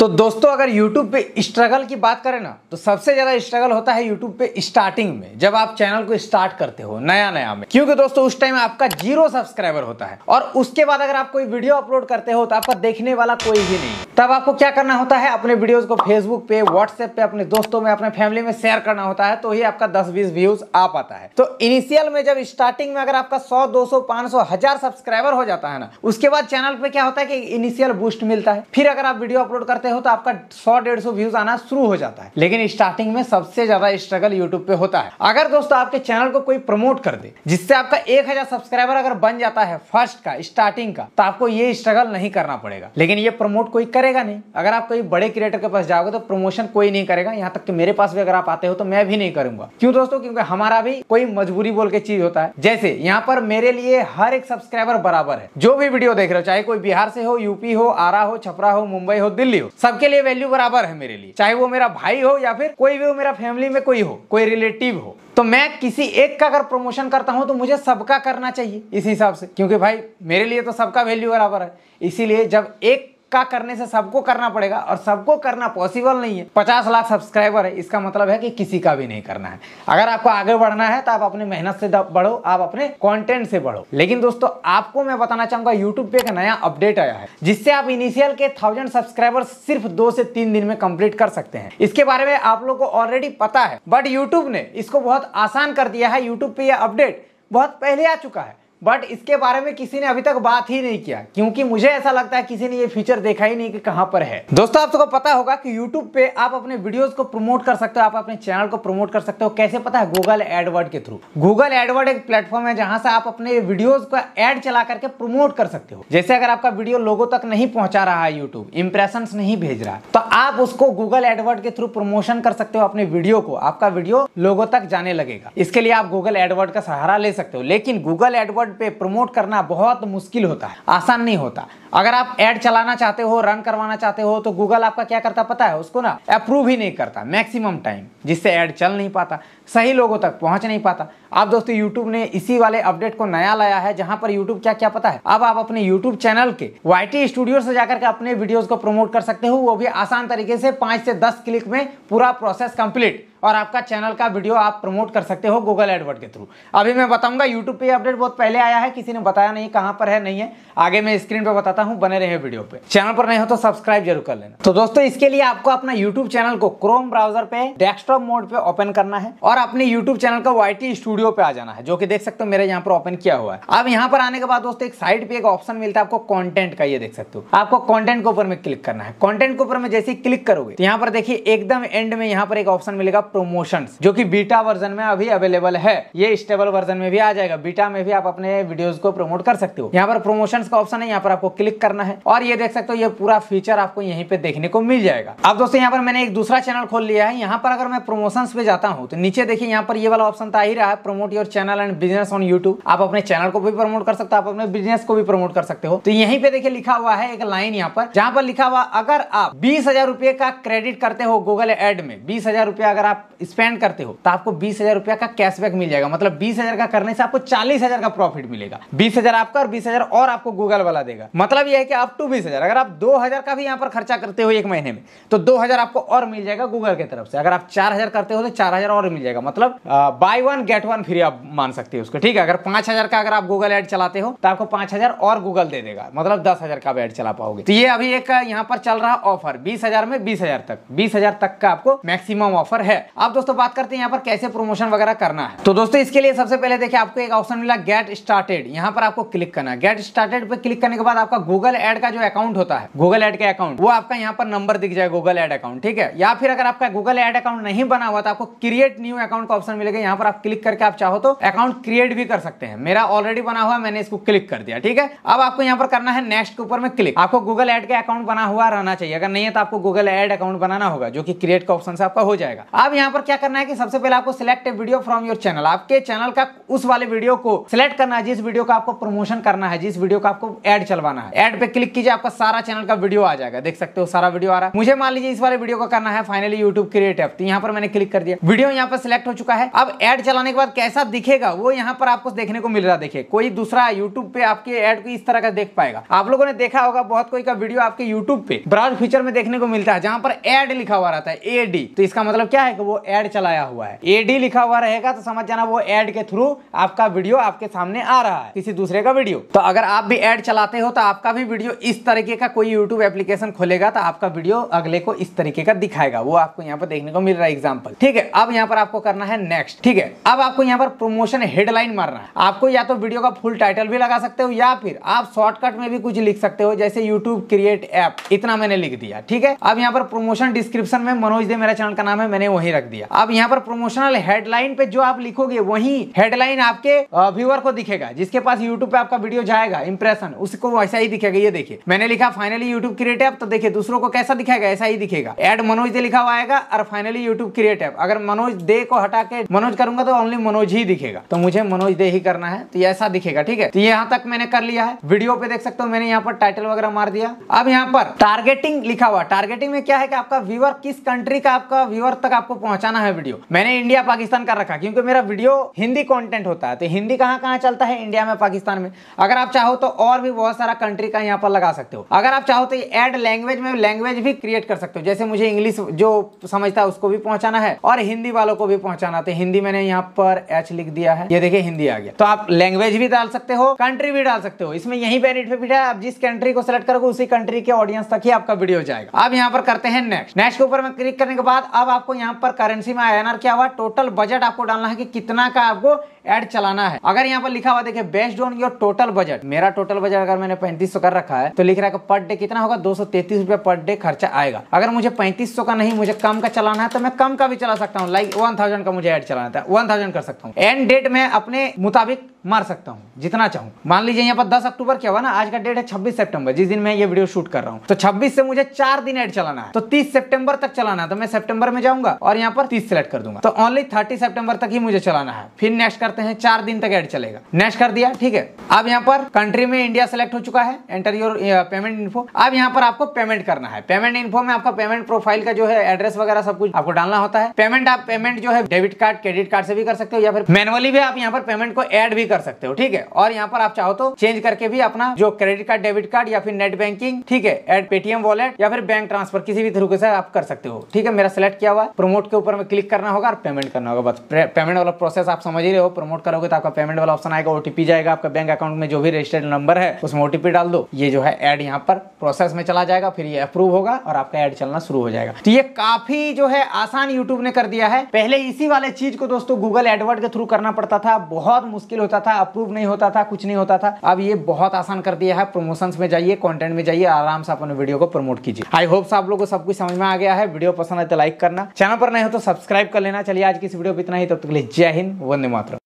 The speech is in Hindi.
तो दोस्तों, अगर YouTube पे स्ट्रगल की बात करें ना तो सबसे ज़्यादा स्ट्रगल होता है YouTube पे स्टार्टिंग में, जब आप चैनल को स्टार्ट करते हो नया नया में। क्योंकि दोस्तों, उस टाइम आपका ज़ीरो सब्सक्राइबर होता है। और उसके बाद अगर आप कोई वीडियो अपलोड करते हो तो आपका देखने वाला कोई भी नहीं तब आपको क्या करना होता है? अपने वीडियोज़ को फेसबुक पे व्हाट्सएप पे, अपने दोस्तों में, अपने फैमिली में शेयर करना होता है तो ही आपका दस बीस व्यूज़ आ पाता है। तो इनिशियल में जब स्टार्टिंग में अगर आपका सौ, दो सौ, पाँच सौ, हज़ार सब्सक्राइबर हो जाता है ना, उसके बाद चैनल पे क्या होता है कि इनिशियल बूस्ट मिलता है। फिर अगर आप वीडियो अपलोड करते हो तो आपका सौ, डेढ़ सौ व्यूज़ आना शुरू हो जाता है। लेकिन स्टार्टिंग में सबसे ज़्यादा स्ट्रगल यूट्यूब पे होता है। अगर दोस्तों आपके चैनल को कोई प्रमोट कर दे, जिससे आपका एक हज़ार सब्सक्राइबर अगर बन जाता है फ़र्स्ट का स्टार्टिंग का तो आपको ये स्ट्रगल नहीं करना पड़ेगा। लेकिन ये प्रमोट कोई करेगा नहीं। अगर आप कोई बड़े क्रिएटर के पास जाओगे तो प्रमोशन कोई नहीं करेगा। यहाँ तक कि मेरे पास भी अगर आप आते हो तो मैं भी नहीं करूँगा। क्यों दोस्तों? क्योंकि हमारा भी कोई मजबूरी बोल के चीज़ होता है। जैसे यहाँ पर मेरे लिए हर एक सब्सक्राइबर बराबर है। जो भी वीडियो देख रहे हो, चाहे कोई बिहार से हो यूपी हो, आरा हो, छपरा हो, मुंबई हो, दिल्ली हो सबके लिए वैल्यू बराबर है मेरे लिए। चाहे वो मेरा भाई हो या फिर कोई भी हो, मेरा फैमिली में कोई हो, कोई रिलेटिव हो। तो मैं किसी एक का अगर प्रमोशन करता हूँ तो मुझे सबका करना चाहिए इस हिसाब से। क्योंकि भाई, मेरे लिए तो सबका वैल्यू बराबर है। इसीलिए जब एक का करने से सबको करना पड़ेगा और सबको करना पॉसिबल नहीं है। पचास लाख सब्सक्राइबर है, इसका मतलब है कि किसी का भी नहीं करना है। अगर आपको आगे बढ़ना है तो आप अपने मेहनत से बढ़ो, आप अपने कंटेंट से बढ़ो। लेकिन दोस्तों, आपको मैं बताना चाहूँगा यूट्यूब पे एक नया अपडेट आया है, जिससे आप इनिशियल के थाउज़ेंड सब्सक्राइबर सिर्फ़ दो से तीन दिन में कंप्लीट कर सकते हैं। इसके बारे में आप लोग को ऑलरेडी पता है बट यूट्यूब ने इसको बहुत आसान कर दिया है। यूट्यूब पे यह अपडेट बहुत पहले आ चुका है। बट इसके बारे में किसी ने अभी तक बात ही नहीं किया, क्योंकि मुझे ऐसा लगता है किसी ने ये फीचर देखा ही नहीं कि कहाँ पर है। दोस्तों, आप सबको तो पता होगा कि YouTube पे आप अपने वीडियोस को प्रमोट कर सकते हो, आप अपने चैनल को प्रमोट कर सकते हो। कैसे पता है? गूगल एडवर्ड के थ्रू गूगल एडवर्ड एक प्लेटफॉर्म है जहाँ से आप अपने वीडियोज़ का एड चला करके प्रमोट कर सकते हो। जैसे अगर आपका वीडियो लोगों तक नहीं पहुँचा रहा है यूट्यूब इंप्रेशन नहीं भेज रहा तो आप उसको गूगल एडवर्ड के थ्रू प्रमोशन कर सकते हो अपने वीडियो को। आपका वीडियो लोगों तक जाने लगेगा। इसके लिए आप गूगल एडवर्ड का सहारा ले सकते हो। लेकिन गूगल एडवर्ड पे प्रमोट करना बहुत मुश्किल होता है आसान नहीं होता। अगर आप ऐड चलाना चाहते हो रन करवाना चाहते हो तो गूगल आपका क्या करता पता है? उसको ना अप्रूव ही नहीं करता मैक्सिमम टाइम जिससे ऐड चल नहीं पाता, सही लोगों तक पहुँच नहीं पाता। अब दोस्तों यूट्यूब ने इसी वाले अपडेट को नया लाया है, जहाँ पर यूट्यूब क्या क्या पता है? अब आप अपने यूट्यूब चैनल के वाई स्टूडियो से जाकर के अपने वीडियोस को प्रमोट कर सकते हो। वो भी आसान तरीके से पाँच से दस क्लिक में पूरा प्रोसेस कंप्लीट और आपका चैनल का वीडियो आप प्रमोट कर सकते हो गूगल एडवर्ड के थ्रू अभी मैं बताऊँगा यूट्यूब पे अपडेट बहुत पहले आया है, किसी ने बताया नहीं, कहाँ पर है, नहीं है। आगे मैं स्क्रीन पर बताता हूँ, बने रहे वीडियो पे। चैनल पर नहीं हो तो सब्सक्राइब ज़रूर कर लेना। तो दोस्तों, इसके लिए आपको अपना यूट्यूब चैनल को क्रोम ब्राउज़र पे डेस्कटॉप मोड पे ओपन करना है और अपने यूट्यूब चैनल का वाई स्टूडियो पे आ जाना है, जो कि देख सकते हो मेरे यहाँ पर ओपन किया हुआ है। अब यहाँ पर आने के बाद दोस्तों, एक साइड पे एक ऑप्शन मिलता है आपको कॉन्टेंट का, ये देख सकते हो। आपको कॉन्टेंट के ऊपर में क्लिक करना है। कॉन्टेंट के ऊपर में जैसे क्लिक करोगे तो यहाँ पर देखिए, एकदम एंड में यहाँ पर एक ऑप्शन मिलेगा प्रोमोशन जो कि बीटा वर्जन में अभी अवेलेबल है। ये स्टेबल वर्जन में भी आ जाएगा। बीटा में भी आप अपने वीडियोस को प्रमोट कर सकते हो। यहाँ पर प्रमोशन का ऑप्शन है, यहाँ पर आपको क्लिक करना है। और ये देख सकते हो, ये पूरा फीचर आपको यहीं पे देखने को मिल जाएगा। अब दोस्तों, यहाँ पर मैंने एक दूसरा चैनल खोल लिया है। यहाँ पर अगर मैं प्रमोशन पे जाता हूँ तो नीचे देखिए, यहाँ पर ये वाला ऑप्शन आ ही रहा है promote your channel and business on YouTube आप अपने चैनल को भी प्रमोट कर सकते हो, आप अपने बिज़नेस को भी प्रमोट कर सकते हो। तो यहीं पे देखिए लिखा हुआ है एक लाइन यहाँ पर, जहाँ पर लिखा हुआ, अगर आप बीस का क्रेडिट करते हो गूगल एड में, बीस अगर आप स्पेंड करते हो तो आपको बीस का कैशबैक मिल जाएगा। मतलब बीस का करने से आपको चालीस का प्रॉफिट मिलेगा। बीस आपका और बीस और आपको गूगल वाला देगा। मतलब यह है कि आप टू बीस हज़ार, अगर आप दो हज़ार का भी यहाँ पर खर्चा करते हो एक महीने में तो दो हज़ार आपको और मिल जाएगा गूगल की तरफ़ से। अगर आप चार हज़ार करते हो तो चार हज़ार और मिल जाएगा। मतलब buy one get one free आप मान सकते हो उसको, ठीक है? अगर पाँच हज़ार का अगर आप गूगल एड चलाते हो तो आपको पाँच हज़ार और गूगल दे देगा। मतलब दस हज़ार का एड चला पाओगे। तो ये अभी एक, यहाँ पर चल रहा ऑफ़र बीस हज़ार में बीस हज़ार तक। बीस हज़ार तक का आपको मैक्सिमम ऑफ़र है। अब दोस्तों बात करते हैं यहाँ पर कैसे प्रमोशन वगैरह करना है। तो दोस्तों, इसके लिए सबसे पहले देखिए, आपको एक ऑप्शन मिला गेट स्टार्टेड यहाँ पर आपको क्लिक करना गेट स्टार्टेड पे क्लिक करने के बाद आपका गूगल एड का जो अकाउंट होता है गूगल एड का अकाउंट वो आपका यहाँ पर नंबर दिख जाए गूगल एड अकाउंट ठीक है? या फिर अगर आपका गूगल एड अकाउंट नहीं बना हुआ तो आपको क्रिएट न्यू अकाउंट का ऑप्शन मिलेगा। यहाँ पर आप क्लिक करके आप चाहो तो अकाउंट क्रिएट भी कर सकते हैं। मेरा ऑलरेडी बना हुआ, मैंने इसको क्लिक कर दिया, ठीक है? अब आपको यहाँ पर करना है नेक्स्ट के ऊपर में क्लिक आपको गूगल एड का अकाउंट बना हुआ रहना चाहिए। अगर नहीं है तो आपको गूगल एड अकाउंट बनाना होगा, जो कि क्रिएट का ऑप्शन से आपका हो जाएगा। अब यहाँ पर क्या करना है कि सबसे पहले आपको select video from your channel आपके चैनल का उस वाले वीडियो को सिलेक्ट करना है, जिस वीडियो का आपको प्रमोशन करना है, जिस वीडियो का आपको एड चलवाना है। एड पे क्लिक कीजिए, आपका सारा चैनल का वीडियो आ जाएगा। देख सकते हो, सारा वीडियो आ रहा है। मुझे मान लीजिए इस वाले वीडियो को करना है फाइनली यूट्यूब क्रिएट तो यहाँ पर मैंने क्लिक कर दिया। वीडियो यहाँ पर सिलेक्ट हो चुका है। अब एड चलाने के बाद कैसा दिखेगा, वो यहाँ पर आपको देखने को मिल रहा देखिए, कोई दूसरा यूट्यूब पे आपके एड को इस तरह का देख पाएगा। आप लोगों ने देखा होगा, बहुत कोई का वीडियो आपके यूट्यूब पे ब्राउज फीचर में देखने को मिलता है, जहाँ पर एड लिखा हुआ रहता है एडी तो इसका मतलब क्या है कि वो एड चलाया हुआ है। एडी लिखा हुआ रहेगा तो समझ जाना वो एड के थ्रू आपका वीडियो आपके सामने आ रहा है, किसी दूसरे का वीडियो। तो अगर आप भी एड चलाते हो तो आपका भी वीडियो इस तरीके का कोई यूट्यूब एप्लीकेशन खोलेगा तो आपका वीडियो अगले को इस तरीके का दिखाएगा। वो आपको यहाँ पर देखने को मिल रहा है एग्ज़ाम्पल ठीक है, अब यहाँ पर आपको करना है नेक्स्ट ठीक है, अब आपको यहाँ पर प्रमोशन हेडलाइन मारना है। आपको या तो वीडियो का फुल टाइटल भी लगा सकते हो, या फिर आप शॉर्टकट में भी कुछ लिख सकते हो, जैसे यूट्यूब क्रिएट ऐप इतना मैंने लिख दिया, ठीक है? अब यहाँ पर प्रमोशन डिस्क्रिप्शन में मनोज दे मेरा चैनल का नाम है, मैंने वही रख दिया। अब यहाँ पर प्रमोशनल हेडलाइन पे जो आप लिखोगे, वही हेडलाइन आपके व्यूअर को दिखेगा, जिसके पास यूट्यूब पे आपका वीडियो जाएगा इंप्रेशन उसको वैसा ही दिखेगा, ये देखिए। मैंने लिखा फाइनली यूट्यूब क्रिएट ऐप तो देखिए, दूसरों को कैसा दिखेगा, ऐसा ही दिखेगा। एड मनोज दे लिखा हुआ आएगा, और फाइनली यूट्यूब क्रिएट ऐप अगर मनोज दे को हटा के मनोज करूँगा तो ओनली मनोज ही दिखेगा। तो मुझे मनोज दे ही करना है तो ऐसा दिखेगा, ठीक है? तो यहाँ तक मैंने कर लिया है। वीडियो पे देख सकते हो, मैंने यहाँ पर टाइटल वगैरह मार दिया। अब यहाँ पर टारगेटिंग लिखा हुआ टारगेटिंग में क्या है कि आपका व्यूअर किस कंट्री का आपका व्यूअर तक आपको पहुंचाना है वीडियो मैंने इंडिया पाकिस्तान कर रखा, क्योंकि मेरा वीडियो हिंदी कंटेंट होता है। तो हिंदी कहाँ कहाँ चलता है? इंडिया में पाकिस्तान में। अगर आप चाहो तो और भी बहुत सारा कंट्री का यहाँ पर लगा सकते हो। अगर आप चाहो तो एड लैंग्वेज में लैंग्वेज भी क्रिएट कर सकते हो। जैसे मुझे इंग्लिश जो समझता है उसको भी पहुंचाना है और हिंदी वालों को भी पहुंचाना तो हिंदी मैंने यहाँ पर एच लिख दिया है। ये देखिए, हिंदी आ गया। तो आप लैंग्वेज भी डाल सकते हो कंट्री भी डाल सकते हो। इसमें यही बेनिफिट है। आप जिस कंट्री को सिलेक्ट करोगे, उसी कंट्री के ऑडियंस तक ही आपका वीडियो जाएगा। अब यहाँ पर करते हैं नेक्स्ट नेक्स्ट के ऊपर में क्लिक करने के बाद अब आपको यहाँ पर करेंसी में आईएनआर क्या हुआ? टोटल बजट आपको डालना है कि कितना का आपको एड चलाना है। अगर यहाँ पर लिखा हुआ देखिए based on your total budget मेरा टोटल बजट अगर मैंने पैंतीस कर रखा है तो लिख रहा है पर डे कितना होगा? दो सौ रुपया पर डे खर्चा आएगा। अगर मुझे पैंतीस का नहीं, मुझे कम का चलाना है तो मैं कम का भी चला सकता हूँ। लाइक वन का मुझे एड चलाना था वन कर सकता हूँ। एंड डेट में अपने मुताबिक मार सकता हूँ, जितना चाहूँ। मान लीजिए यहाँ पर 10 अक्टूबर क्या हुआ ना, आज का डेट है 26 सितंबर, जिस दिन मैं ये वीडियो शूट कर रहा हूँ। तो 26 से मुझे चार दिन एड चलाना है। तो 30 सितंबर तक चलाना है तो मैं सितंबर में जाऊँगा और यहाँ पर 30 सेलेक्ट कर दूँगा। तो ओनली 30 सितंबर तक ही मुझे चलाना है। फिर नेक्स्ट करते हैं, चार दिन तक एड चलेगा। नेक्स्ट कर दिया, ठीक है। अब यहाँ पर कंट्री में इंडिया सेलेक्ट हो चुका है। एंटर योर पेमेंट इन्फो अब यहाँ पर आपको पेमेंट करना है। पेमेंट इन्फो में आपका पेमेंट प्रोफ़ाइल का जो है एड्रेस वगैरह सब कुछ आपको डालना होता है। पेमेंट आप पेमेंट जो है डेबिट कार्ड क्रेडिट कार्ड से भी कर सकते हो या फिर मैनुअली भी आप यहाँ पर पेमेंट को एड भी कर सकते हो, ठीक है? और यहाँ पर आप चाहो तो चेंज करके भी अपना जो क्रेडिट कार्ड डेबिट कार्ड या फिर नेट बैंकिंग ठीक है एड पेटीएम वॉलेट या फिर बैंक ट्रांसफ़र किसी भी तरीके से आप कर सकते हो, ठीक है? मेरा सिलेक्ट किया हुआ प्रमोट के ऊपर में क्लिक करना होगा और पेमेंट करना होगा। बस पेमेंट वाला प्रोसेस आप समझ ही रहे हो। प्रमोट करोगे तो आपका पेमेंट वाला ऑप्शन आएगा ओटीपी जाएगा, आपका बैंक अकाउंट में जो भी रजिस्टर्ड नंबर है, उसमें ओटीपी डाल दो। ये जो है एड यहाँ पर प्रोसेस में चला जाएगा, फिर ये अप्रूव होगा और आपका एड चलना शुरू हो जाएगा। तो ये काफ़ी जो है आसान यूट्यूब ने कर दिया है। पहले इसी वाले चीज़ को दोस्तों गूगल एडवर्ड के थ्रू करना पड़ता था। बहुत मुश्किल होता था अप्रूव नहीं होता था, कुछ नहीं होता था। अब ये बहुत आसान कर दिया है। प्रमोशन में जाइए कॉन्टेंट में जाइए, आराम से अपने वीडियो को प्रमोट कीजिए। आई होप आप लोग को सब कुछ समझ में आ गया है। वीडियो पसंद है तो लाइक करना। चैनल पर नहीं हो तो सब्सक्राइब कर लेना। चलिए आज की इस वीडियो पर इतना ही। तब तक जय हिंद, वंदे मातरम।